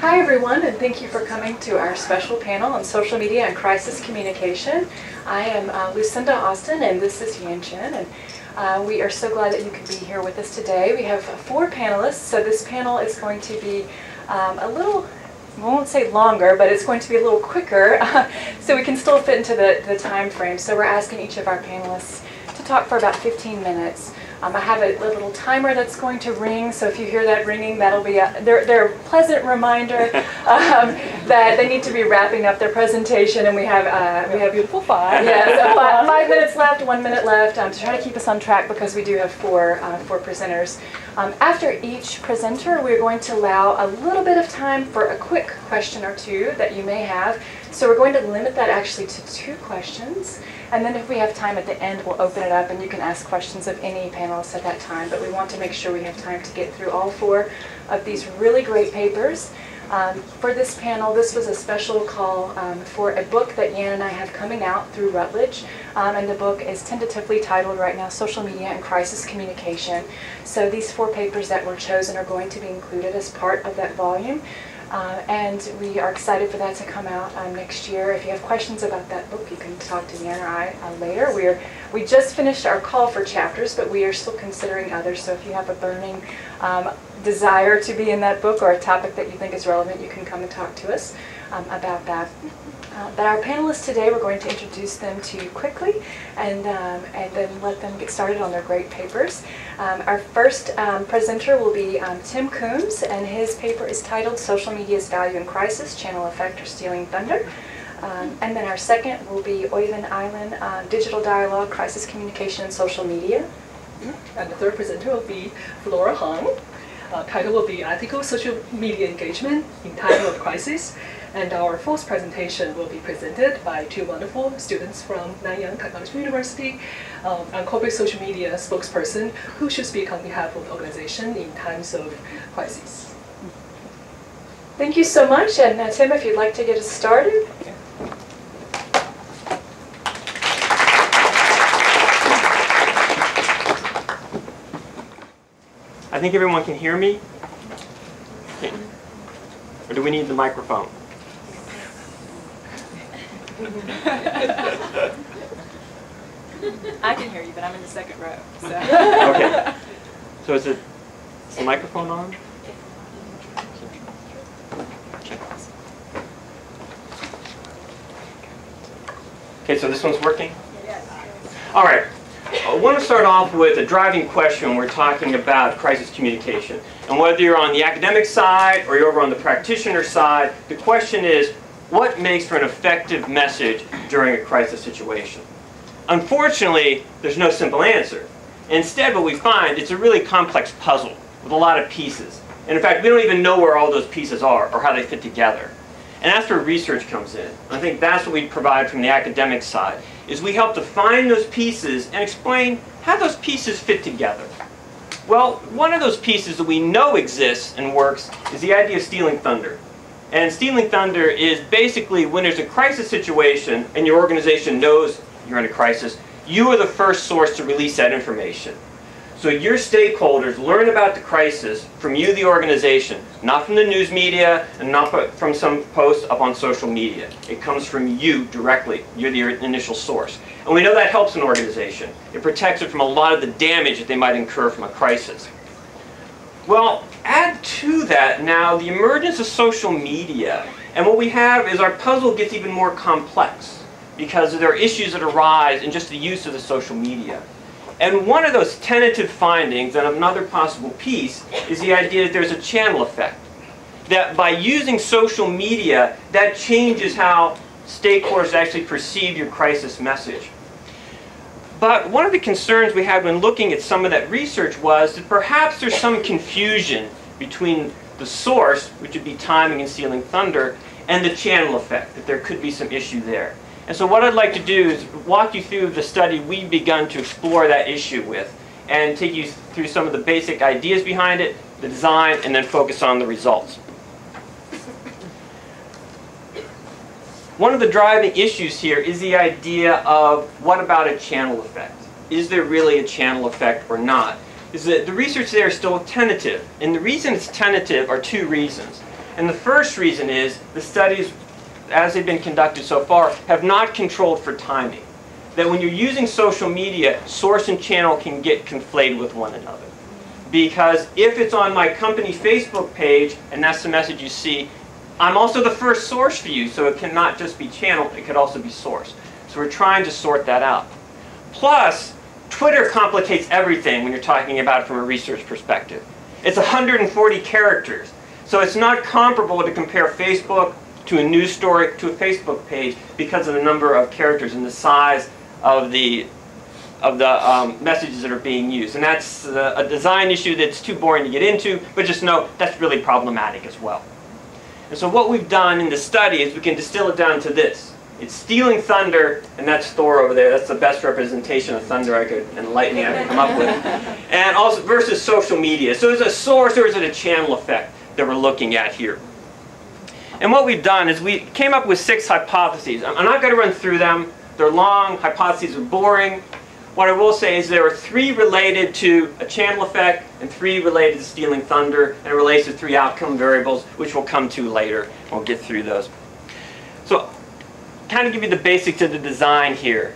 Hi everyone, and thank you for coming to our special panel on social media and crisis communication. I am uh, Lucinda Austin, and this is Yan Chen, and uh, we are so glad that you could be here with us today. We have four panelists, so this panel is going to be um, a little, I won't say longer, but it's going to be a little quicker, so we can still fit into the, the time frame. So we're asking each of our panelists to talk for about 15 minutes. Um, I have a, little timer that's going to ring, so if you hear that ringing, that'll be a, they're, they're a pleasant reminder um, that they need to be wrapping up their presentation, and we have uh, we have beautiful five. Yeah, so five, five, minutes left, one minute left um, to try to keep us on track because we do have four uh, four presenters. Um, after each presenter, we're going to allow a little bit of time for a quick question or two that you may have. So we're going to limit that actually to two questions. And then if we have time at the end, we'll open it up and you can ask questions of any panelists at that time. But we want to make sure we have time to get through all four of these really great papers. Um, for this panel, this was a special call um, for a book that Yan and I have coming out through Routledge. Um, and the book is tentatively titled right now, Social Media and Crisis Communication. So these four papers that were chosen are going to be included as part of that volume. Uh, and we are excited for that to come out um, next year. If you have questions about that book, you can talk to Yan or I uh, later. We are we just finished our call for chapters, but we are still considering others. So if you have a burning um, desire to be in that book or a topic that you think is relevant, you can come and talk to us um, about that. Uh, but our panelists today, we're going to introduce them to you quickly and, um, and then let them get started on their great papers. Um, our first um, presenter will be um, Tim Coombs, and his paper is titled Social Media's Value in Crisis, Channel Effect or Stealing Thunder. Um, and then our second will be Oyvind Ihlen, uh, Digital Dialogue, Crisis Communication, and Social Media. And the third presenter will be Flora Hung. Uh, title will be Ethical Social Media Engagement in Time of Crisis. And our fourth presentation will be presented by two wonderful students from Nanyang Technological University, um, a corporate social media spokesperson who should speak on behalf of the organization in times of crisis. Thank you so much. And uh, Tim, if you'd like to get us started. I think everyone can hear me. Or do we need the microphone? I can hear you, but I'm in the second row. So. okay. So is it is the microphone on? Okay, so this one's working? All right. I want to start off with a driving question when we're talking about crisis communication. And whether you're on the academic side or you're over on the practitioner side, the question is, what makes for an effective message during a crisis situation? Unfortunately, there's no simple answer. Instead, what we find, it's a really complex puzzle with a lot of pieces. And in fact, we don't even know where all those pieces are or how they fit together. And that's where research comes in. I think that's what we provide from the academic side, is we help to find those pieces and explain how those pieces fit together. Well, one of those pieces that we know exists and works is the idea of stealing thunder. And stealing thunder is basically when there's a crisis situation and your organization knows you're in a crisis, you are the first source to release that information. So your stakeholders learn about the crisis from you, the organization, not from the news media and not from some post up on social media. It comes from you directly. You're the initial source. And we know that helps an organization. It protects it from a lot of the damage that they might incur from a crisis. Well, add to that now the emergence of social media. And what we have is our puzzle gets even more complex because there are issues that arise in just the use of the social media. And one of those tentative findings, and another possible piece, is the idea that there's a channel effect. That by using social media, that changes how stakeholders actually perceive your crisis message. But one of the concerns we had when looking at some of that research was that perhaps there's some confusion between the source, which would be timing and stealing thunder, and the channel effect, that there could be some issue there. And so what I'd like to do is walk you through the study we've begun to explore that issue with, and take you through some of the basic ideas behind it, the design, and then focus on the results. One of the driving issues here is the idea of what about a channel effect? Is there really a channel effect or not? Is that the research there is still tentative. And the reason it's tentative are two reasons. And the first reason is the studies, as they've been conducted so far, have not controlled for timing. That when you're using social media, source and channel can get conflated with one another. Because if it's on my company Facebook page, and that's the message you see, I'm also the first source for you, so it cannot just be channel, it could also be source. So we're trying to sort that out. Plus, Twitter complicates everything when you're talking about it from a research perspective. It's 140 characters. So it's not comparable to compare Facebook to a news story to a Facebook page because of the number of characters and the size of the of the um, messages that are being used. And that's uh, a design issue that's too boring to get into, but just know that's really problematic as well. And so what we've done in the study is we can distill it down to this. It's stealing thunder, and that's Thor over there. That's the best representation of thunder I could, and lightning I could come up with. And also versus social media. So is it a source or is it a channel effect that we're looking at here? And what we've done is we came up with six hypotheses. I'm not going to run through them. They're long. Hypotheses are boring. What I will say is there are three related to a channel effect and three related to stealing thunder and it relates to three outcome variables which we'll come to later. We'll get through those. So kind of give you the basics of the design here.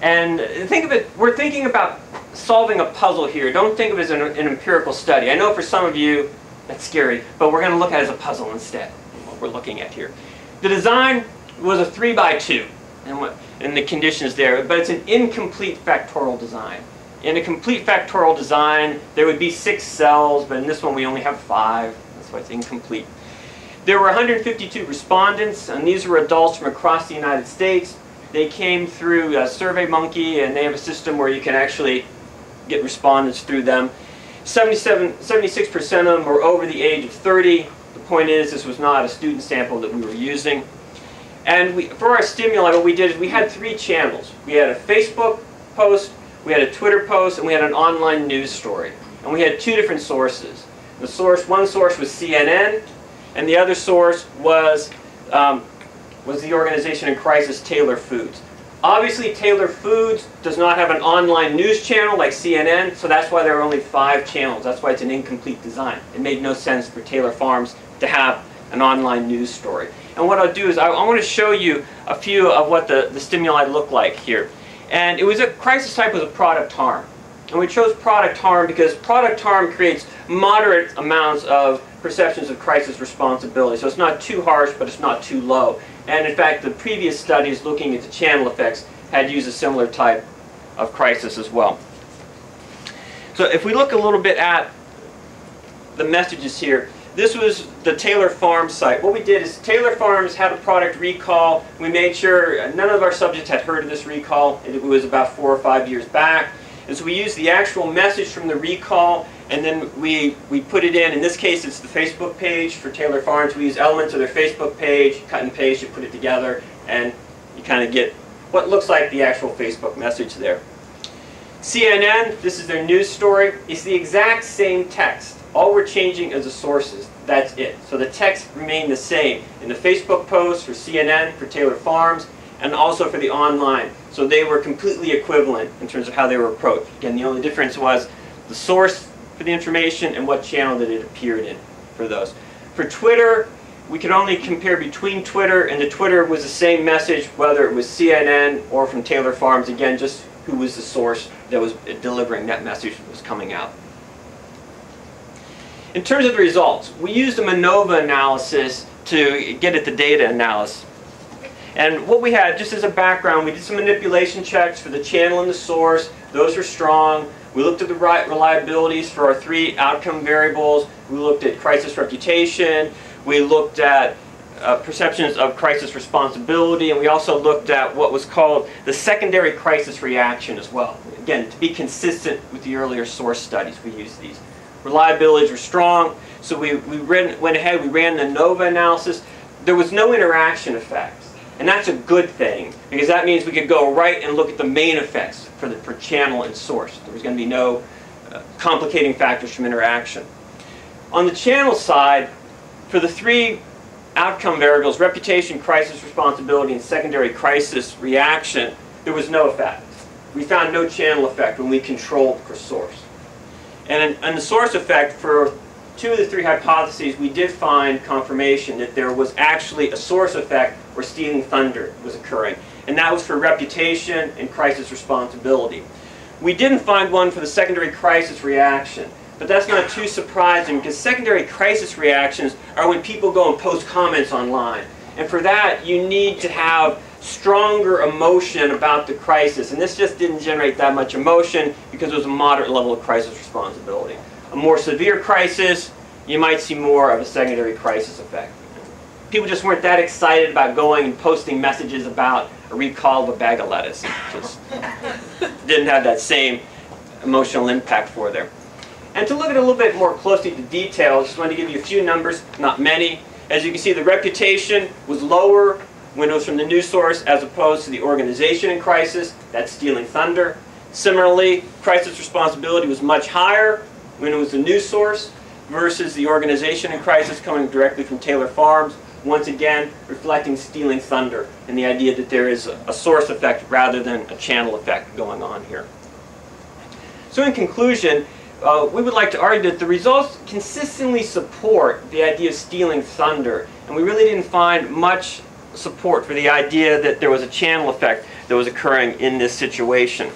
And think of it, we're thinking about solving a puzzle here. Don't think of it as an, an empirical study. I know for some of you that's scary, but we're going to look at it as a puzzle instead, what we're looking at here. The design was a 3 by 2 and, what, and the conditions there, but it's an incomplete factorial design. In a complete factorial design, there would be six cells, but in this one we only have five. That's why it's incomplete. There were 152 respondents, and these were adults from across the United States. They came through SurveyMonkey, and they have a system where you can actually get respondents through them. 77, 76% of them were over the age of 30. The point is, this was not a student sample that we were using. And we, for our stimuli, what we did is we had three channels. We had a Facebook post, we had a Twitter post, and we had an online news story. And we had two different sources. The source, one source was CNN, and the other source was, um, was the organization in crisis Taylor Foods. Obviously, Taylor Foods does not have an online news channel like CNN, so that's why there are only five channels. That's why it's an incomplete design. It made no sense for Taylor Farms to have an online news story. And what I'll do is I, I want to show you a few of what the, the stimuli look like here. And it was a crisis type was a product harm. And we chose product harm because product harm creates moderate amounts of perceptions of crisis responsibility. So it's not too harsh, but it's not too low. And in fact, the previous studies looking at the channel effects had used a similar type of crisis as well. So if we look a little bit at the messages here, this was the Taylor Farms site. What we did is Taylor Farms had a product recall. We made sure uh, none of our subjects had heard of this recall. It was about four or five years back. And so we used the actual message from the recall and then we, we put it in. In this case, it's the Facebook page for Taylor Farms. We use elements of their Facebook page, cut and paste, you put it together, and you kind of get what looks like the actual Facebook message there. CNN, this is their news story. It's the exact same text. All we're changing is the sources. That's it. So the text remained the same in the Facebook post for CNN, for Taylor Farms, and also for the online. So they were completely equivalent in terms of how they were approached. Again, the only difference was the source for the information and what channel that it appeared in for those. For Twitter, we could only compare between Twitter and the Twitter was the same message whether it was CNN or from Taylor Farms. Again, just who was the source that was delivering that message was coming out. In terms of the results, we used a MANOVA analysis to get at the data analysis. And what we had, just as a background, we did some manipulation checks for the channel and the source. Those were strong. We looked at the reliabilities for our three outcome variables. We looked at crisis reputation. We looked at uh, perceptions of crisis responsibility, and we also looked at what was called the secondary crisis reaction as well. Again, to be consistent with the earlier source studies, we used these. Reliabilities were strong, so we, we ran, went ahead, we ran the NOVA analysis. There was no interaction effects, and that's a good thing, because that means we could go right and look at the main effects for, the, for channel and source. There was going to be no uh, complicating factors from interaction. On the channel side, for the three outcome variables, reputation, crisis responsibility, and secondary crisis reaction, there was no effect. We found no channel effect when we controlled for source. And, and the source effect for two of the three hypotheses, we did find confirmation that there was actually a source effect where stealing thunder was occurring. And that was for reputation and crisis responsibility. We didn't find one for the secondary crisis reaction. But that's not too surprising because secondary crisis reactions are when people go and post comments online. And for that, you need to have stronger emotion about the crisis. And this just didn't generate that much emotion because it was a moderate level of crisis responsibility. A more severe crisis, you might see more of a secondary crisis effect. People just weren't that excited about going and posting messages about a recall of a bag of lettuce. Just didn't have that same emotional impact for them. And to look at a little bit more closely the details, just want to give you a few numbers, not many. As you can see, the reputation was lower when it was from the news source as opposed to the organization in crisis. That's stealing thunder. Similarly, crisis responsibility was much higher when it was the news source versus the organization in crisis coming directly from Taylor Farms. Once again, reflecting stealing thunder and the idea that there is a source effect rather than a channel effect going on here. So in conclusion, uh, we would like to argue that the results consistently support the idea of stealing thunder. And we really didn't find much support for the idea that there was a channel effect that was occurring in this situation.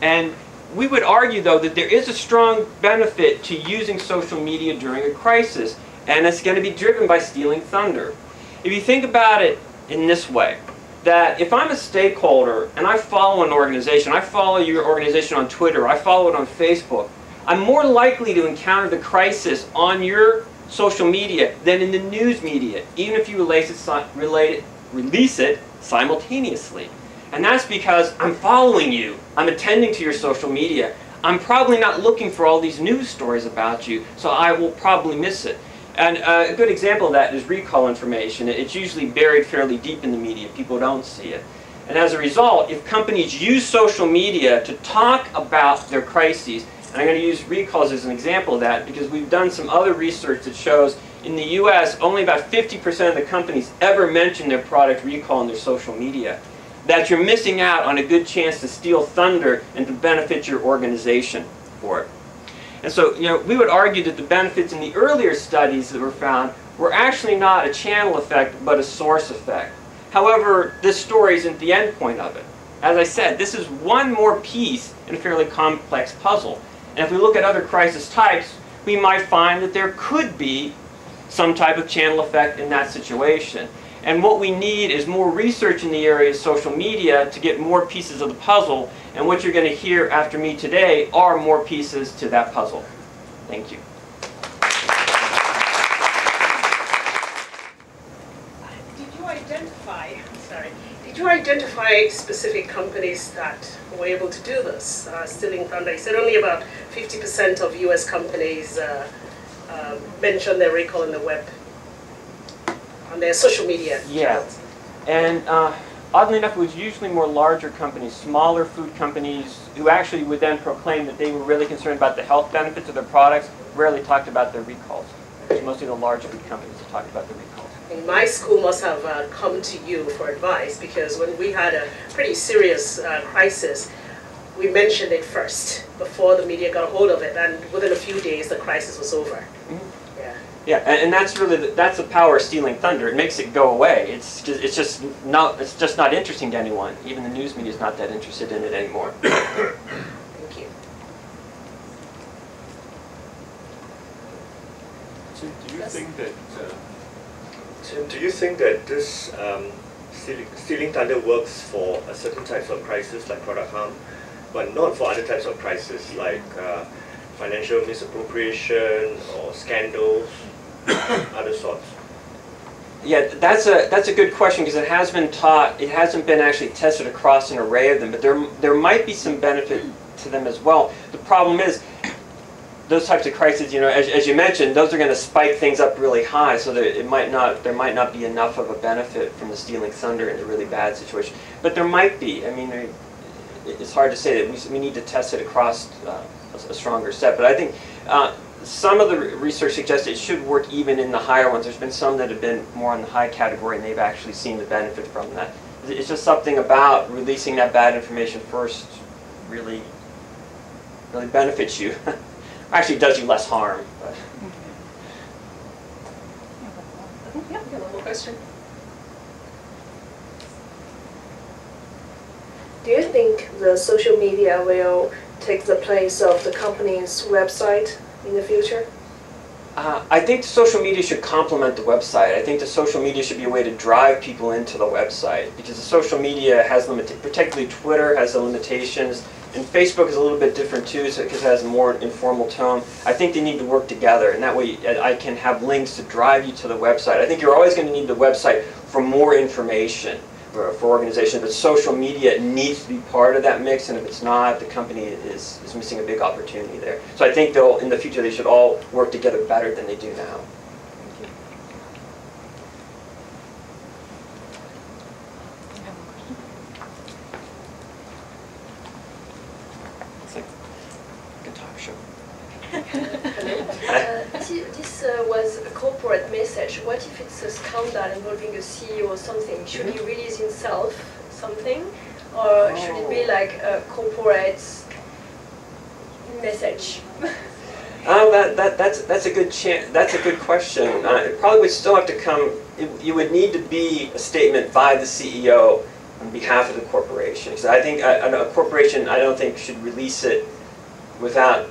And we would argue, though, that there is a strong benefit to using social media during a crisis, and it's going to be driven by stealing thunder. If you think about it in this way, that if I'm a stakeholder and I follow an organization, I follow your organization on Twitter, I follow it on Facebook, I'm more likely to encounter the crisis on your social media than in the news media, even if you release it, relate it, release it simultaneously. And that's because I'm following you. I'm attending to your social media. I'm probably not looking for all these news stories about you, so I will probably miss it. And uh, a good example of that is recall information. It's usually buried fairly deep in the media. People don't see it. And as a result, if companies use social media to talk about their crises, and I'm going to use recalls as an example of that because we've done some other research that shows in the US, only about 50% of the companies ever mention their product recall in their social media. That you're missing out on a good chance to steal thunder and to benefit your organization for it. And so, you know, we would argue that the benefits in the earlier studies that were found were actually not a channel effect, but a source effect. However, this story isn't the end point of it. As I said, this is one more piece in a fairly complex puzzle. And if we look at other crisis types, we might find that there could be some type of channel effect in that situation. And what we need is more research in the area of social media to get more pieces of the puzzle. And what you're going to hear after me today are more pieces to that puzzle. Thank you. Did you identify, sorry, did you identify specific companies that were able to do this, uh, stealing thunder? You said only about 50% of US companies uh, uh, mention their recall on the web, on their social media. Yeah. channels. And uh, oddly enough, it was usually more larger companies, smaller food companies, who actually would then proclaim that they were really concerned about the health benefits of their products, rarely talked about their recalls. It was mostly the large food companies that talked about the recalls. And my school must have uh, come to you for advice because when we had a pretty serious uh, crisis, we mentioned it first before the media got a hold of it, and within a few days the crisis was over. Mhm. Yeah. Yeah, and, and that's really the, that's the power of stealing thunder. It makes it go away. It's just it's just not it's just not interesting to anyone. Even the news media is not that interested in it anymore. Thank you. Tim, do you Yes. think that uh, Do you think that this um, stealing thunder works for a certain types of crisis like product harm, but not for other types of crisis like uh, financial misappropriation or scandals, other sorts? Yeah, that's a that's a good question because it has been taught. It hasn't been actually tested across an array of them, but there there might be some benefit to them as well. The problem is those types of crises. You know, as, as you mentioned, those are going to spike things up really high, so it might not there might not be enough of a benefit from the stealing thunder in a really bad situation. But there might be. I mean, it's hard to say that we, we need to test it across uh, a, a stronger set. But I think. Uh, some of the research suggests it should work even in the higher ones. There's been some that have been more in the high category and they've actually seen the benefit from that. It's just something about releasing that bad information first really, really benefits you. Actually, does you less harm. But. Do you think the social media will take the place of the company's website in the future? Uh, I think the social media should complement the website. I think the social media should be a way to drive people into the website because the social media has limited, particularly Twitter has the limitations and Facebook is a little bit different too, because it has a more informal tone. I think they need to work together, and that way uh, I can have links to drive you to the website. I think you're always going to need the website for more information for, for organizations, but social media needs to be part of that mix, and if it's not, the company is, is missing a big opportunity there. So I think they'll, in the future, they should all work together better than they do now. It's like a good talk show. Uh, this uh, was a corporate message. What if it's a scandal involving a CEO or something? Should he release himself something? Or should it be Oh. like a corporate message? Oh, that, that, that's, that's a good that's a good question. Uh, it probably would still have to come, it, you would need to be a statement by the CEO on behalf of the corporation. So I think a, a corporation, I don't think should release it without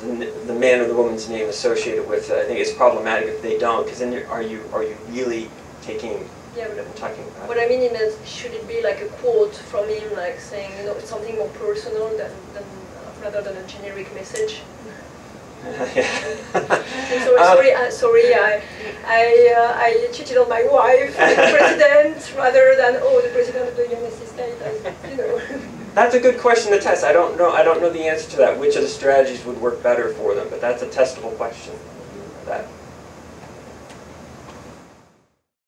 the, the man or the woman's name associated with it. I think it's problematic if they don't, because then are you, are you really taking, Yeah, but talking about what I mean is, should it be like a quote from him, like saying, you know, something more personal than, than uh, rather than a generic message? So, Uh, sorry, uh, sorry, I, I, uh, I cheated on my wife, the president, rather than oh, the president of the United States, I- you know. That's a good question to test. I don't know. I don't know the answer to that. Which of the strategies would work better for them? But that's a testable question. That